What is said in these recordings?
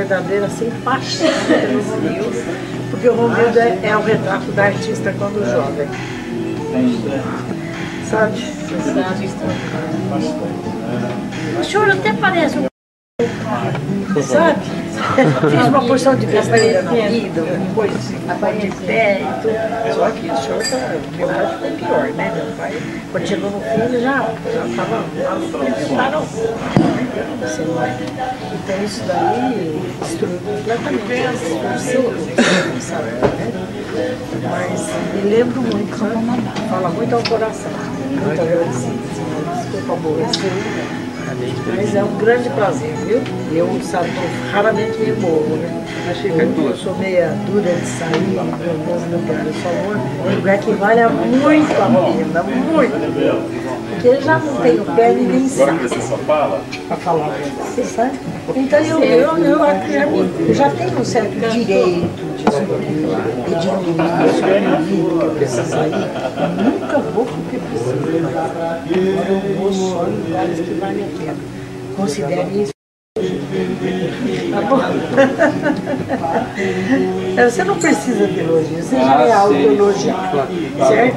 verdadeira assim, paixão pelo Romildo, porque o Romildo é, é o retrato da artista quando jovem. Sabe? O senhor até parece um sabe? Fiz uma porção de besteira na vida, depois de pé e tudo. Só que o senhor tá, meu pai ficou pior, né? Meu pai, quando chegou no fim, ele já estava parou. Então isso daí destruiu completamente o ciclo, sabe? Né? Mas me lembro muito, sabe? Fala muito ao coração, muito agradecido, desculpa boa. Mas é um grande prazer, viu? Eu, sabe, eu raramente me envolvo, né? Eu, eu sou meia dura de sair em alguns lugares. Só vou em lugar que vale muito a pena, muito. Porque eu já não tenho pé e nem saco para falar, você sabe? Então eu, eu, eu, já, eu já tenho um certo direito de pedir um livro, que eu. Eu nunca vou porque preciso. Eu vou só em lugares que valem a pena. Considere isso. Tá bom? Você não precisa de elogio, você já é autoelogiar, certo?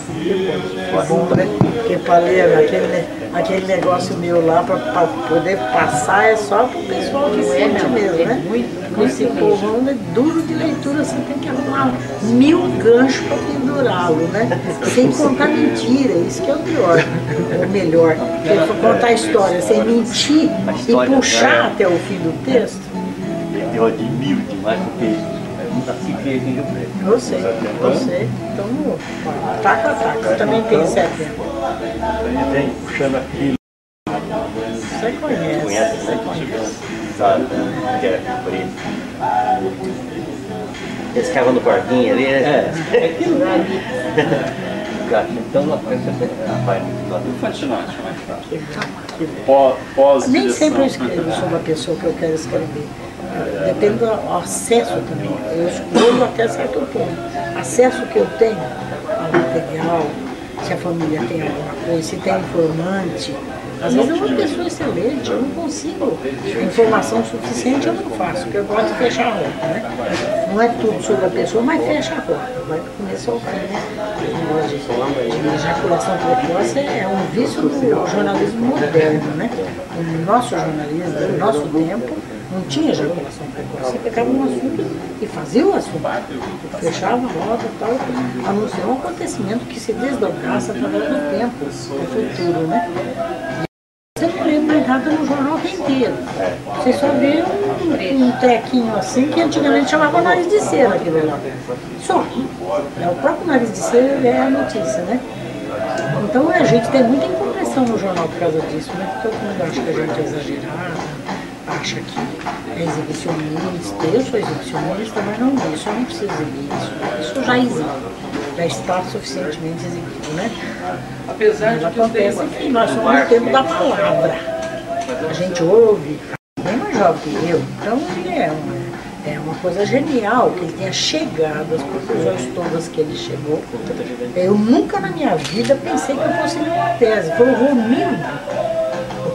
vai Bom, né? Porque ler aquele, aquele negócio meu lá, para poder passar, é só para o pessoal que sente mesmo, né? Esse povão é duro de leitura, você tem que arrumar mil ganchos para pendurá-lo, né? Sem contar mentira, isso que é o pior, o melhor. Porque for contar a história sem mentir e puxar até o fim do texto. Eu admiro demais porque em Rio Preto. Eu sei, eu sei. Então, taca, taca. Eu também tenho sete anos. Ele vem puxando aquilo. Você conhece. Conhece, você conhece. Sabe? Que é preto. Eles ficavam no quartinho ali, né? É, aquilo lá ali. Então, uma coisa rapaz, muito fascinante, mais fácil. Pós, pós Nem sempre eu escrevo sobre a pessoa que eu quero escrever. Depende do acesso também. Eu escolho até certo ponto. Acesso que eu tenho ao material, se a família tem alguma coisa, se tem informante. Às vezes é uma pessoa excelente, eu não consigo. Informação suficiente eu não faço, porque eu gosto de fechar a roda. Né? Não é tudo sobre a pessoa, mas fecha a roda. Vai do começo ao fim. Né? De ejaculação precoce é um vício do jornalismo moderno. Né? O nosso jornalismo, no nosso tempo, não tinha ejaculação precoce. Você pegava um assunto e fazia o assunto. Fechava a roda e tal, anunciava um acontecimento que se desdobrasse através do tempo, do futuro, né? Você não lê mais nada no jornal inteiro. Você só vê um, um trequinho assim que antigamente chamava nariz de cera aquilo lá. Só. É, o próprio nariz de cera é a notícia, né? Então a gente tem muita incompreensão no jornal por causa disso, né? Todo mundo acha que a gente é exagerado acha que é exibicionista, eu sou exibicionista, mas não isso, eu não preciso exibir isso. Isso já existe, já está suficientemente exibido, né? Apesar de acontece que nós somos no tempo da palavra. A gente ouve, bem mais jovem que eu, então ele é uma, é uma coisa genial que ele tenha chegado às conclusões todas que ele chegou. Eu nunca na minha vida pensei que eu fosse ler uma tese. Foi o Romildo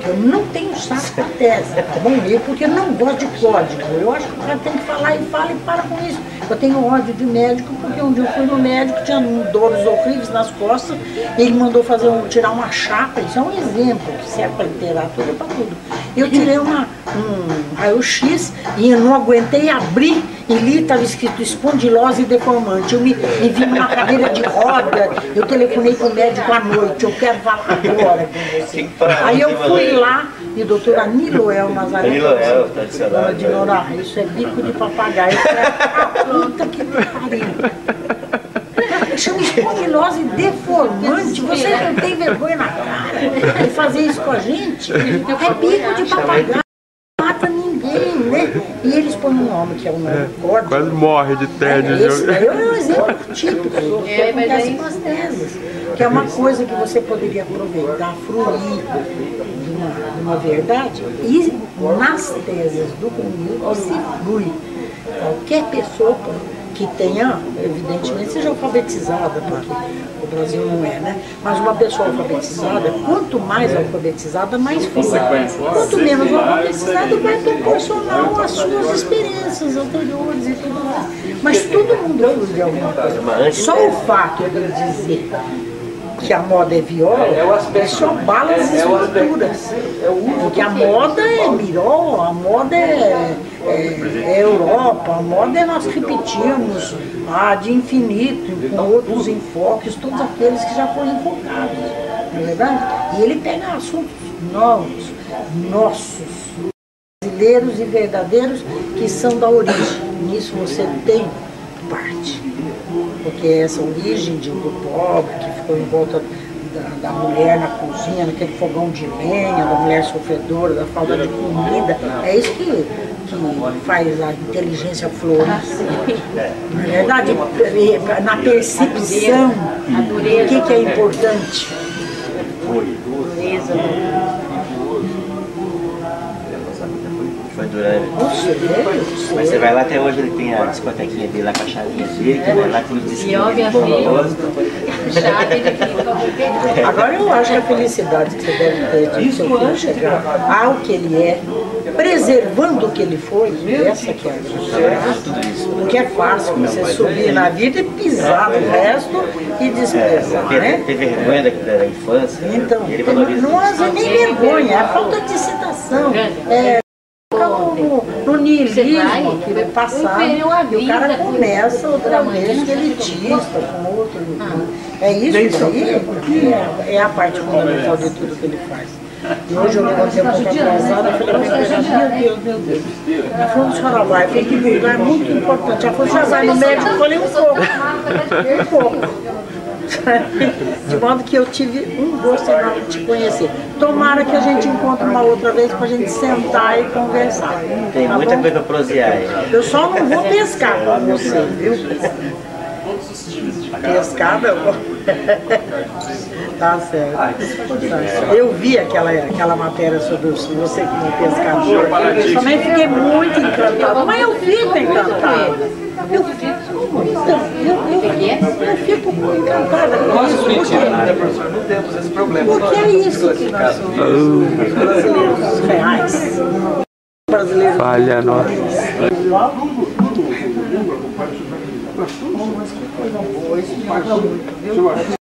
eu não tenho saco para tese, tá bom? Eu, porque não gosto de código. Eu acho que o cara tem que falar e fala e para com isso. Eu tenho ódio de médico, porque um dia eu fui no médico, tinha dores horríveis nas costas, ele mandou fazer um, tirar uma chapa, isso é um exemplo, que serve para literatura, para tudo. Eu tirei uma, um raio-x e eu não aguentei abrir e ali estava escrito espondilose deformante. Eu me, me vi numa cadeira de roda, eu telefonei para o médico à noite, eu quero falar agora com você. Aí eu fui lá e o doutor Aniloel Nazaré Aniloel, tradicional. de Norá, isso é bico de papagaio. Eu falei, ah, puta que pariu. Chama espondilose deformante. Você não tem vergonha na cara de fazer isso com a gente? É bico de papagaio. E eles põem um nome que é o nome código. Quase morre de tédio. É, esse daí é um exemplo típico do que É, acontece com as teses. Que é uma coisa que você poderia aproveitar, fruir de uma, de uma verdade. E nas teses do comunismo se flui. Qualquer pessoa que tenha, evidentemente, seja alfabetizada, porque o Brasil não é, né? Mas uma pessoa alfabetizada, quanto mais alfabetizada, mais flui. Quanto menos alfabetizada, vai proporcional às suas experiências anteriores e tudo mais. Mas todo mundo flui de alguma coisa. Só o fato de dizer que a moda é viola, isso abala as estruturas. Porque a moda é miró, a moda é, é- é Europa, a moda é nós repetirmos a de infinito, com outros enfoques, todos aqueles que já foram enfocados. Não é verdade? E ele pega assuntos novos, nossos, brasileiros e verdadeiros que são da origem. Nisso você tem parte. Porque essa origem de, do pobre que ficou em volta da, da mulher na cozinha, naquele fogão de lenha, da mulher sofredora, da falta de comida, é isso que, que faz a inteligência florescer. Na verdade, na percepção do que, que é importante. Foi durante. Mas você vai lá até hoje, ele tem a discotequinha dele lá com a chavinha dele, que vai lá com os disquinhos Agora eu acho que a felicidade que você deve ter de seu filho chegar ao que ele é, preservando o que ele foi, essa que é a. Porque é fácil você subir na vida e pisar no resto e desprezar, Ter, né? ter vergonha da, da infância. Então, não é nem vergonha, é falta de citação. É, niilismo que vai passar. E o cara começa outra vez elitista, com outro. É isso aí que é, é a parte fundamental de tudo que ele faz. E hoje eu levantei um pouco atrasada, eu falei meu Deus, meu Deus. Ela falou, a senhora vai, falei, que lugar muito importante. Ela falou, já vai no médico? Eu falei, um pouco. Um pouco. De modo que eu tive um gosto enorme de te conhecer. Tomara que a gente encontre uma outra vez para a gente sentar e conversar. Tem tá muita bom? coisa pra prosear aí. Eu só não vou pescar com você, viu? Pescar não. Tá certo. Tá certo. Eu vi aquela, aquela matéria sobre você como pescador. Eu também fiquei muito encantada. Mas eu fico encantada. Eu fico, então, eu, eu, eu fico encantada com isso. Porque, Não temos esse problema. porque é isso que nós somos brasileiros reais. Brasileiros Falha nossa. Mas que coisa boa, isso me ajuda muito, viu?